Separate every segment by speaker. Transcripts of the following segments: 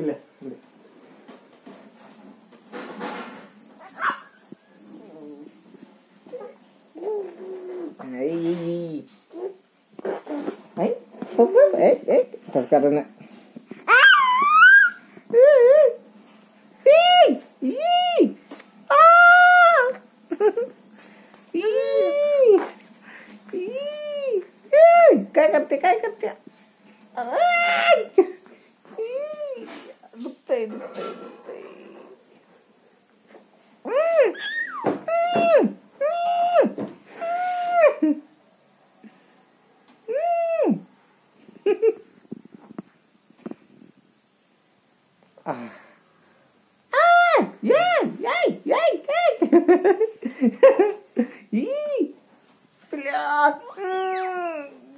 Speaker 1: ಇಲ್ಲ ಬಿಡಿ Hey, hey, hey, hey, hey, hey, hey, baby, baby. Mm, mm, mm, ah. ah, yeah, yeah, yeah, yeah. Ih, bля,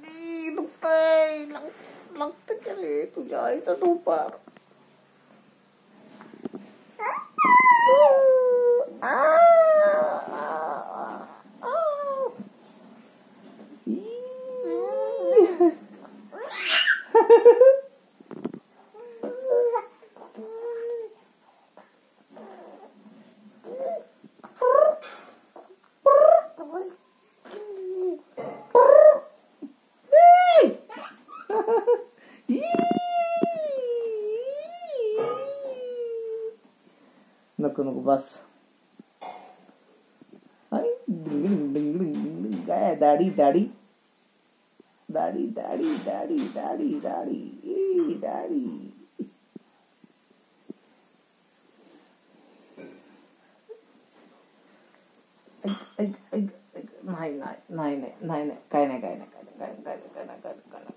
Speaker 1: ih, ну ты, лак, лак, ты, говорит, у тебя это тупо. Nakunog bus. Ay, bling, bling, bling, bling, bling. Daddy, daddy. Daddy, daddy, daddy, daddy, daddy. Hey, daddy. नाही नाही नाही नाही काय नाही काय नाही काय नाही काय नाही काय नाही काय नाही काय नाही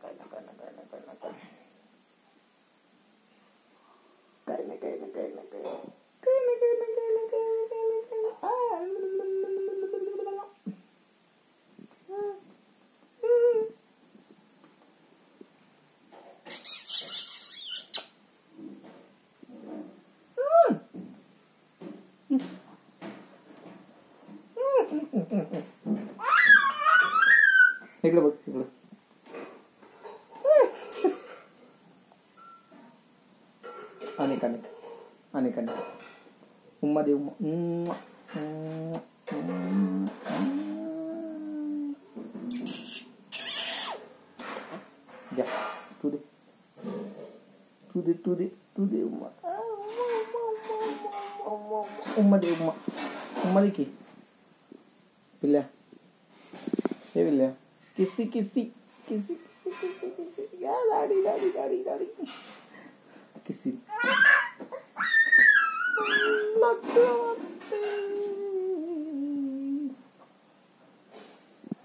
Speaker 1: ഇല്ല ഇവിടെ. അനേക്ക് ദേ ഉമ്മ. ഉമ്മ. ഉമ്മതി ഉമ്മ. ഉമ്മതിക്ക് ഇല്ല. ഏവില്ല किसी किसी किसी किसी किसी किसी गाड़ी गाड़ी गाड़ी गाड़ी किसी।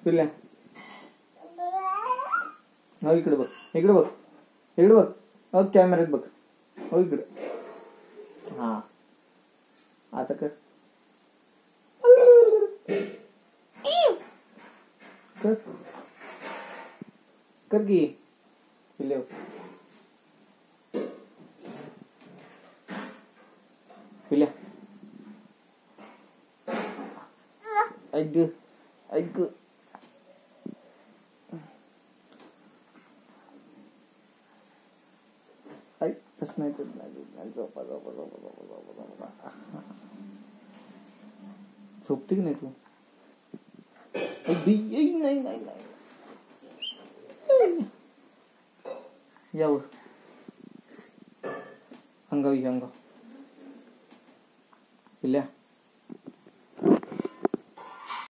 Speaker 1: पिल्ल्या हो इकडे बघ इकडे बघ इकडे बघ। हो कॅमेऱ्यात बघ हो इकडे। हा। आता कर। कर। Кыргии. Или... Или... Айгы. Айгы. Ай, посмотри, зопа, зопа, зопа, зопа, зопа, зопа. Зоп ты на эту. Ай, бей, ай, най, най, най. 여우 반가워 이 반가워 일리야